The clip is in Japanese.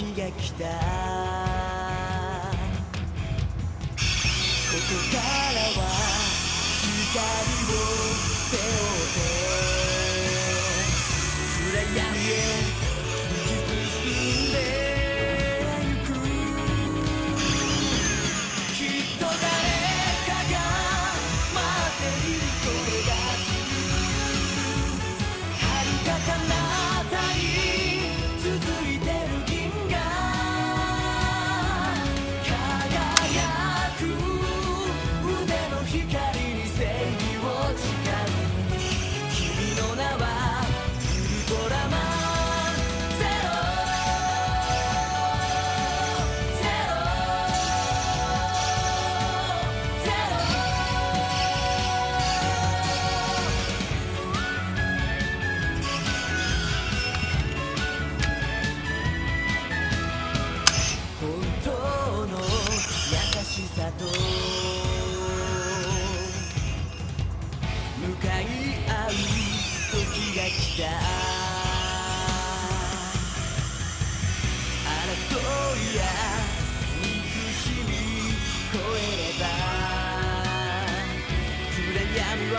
来た。ここからは光を背負って。暗闇へ突き進んでゆく。きっとしさと向かい合う時が来た。争いや憎しみ越えれば。暗闇は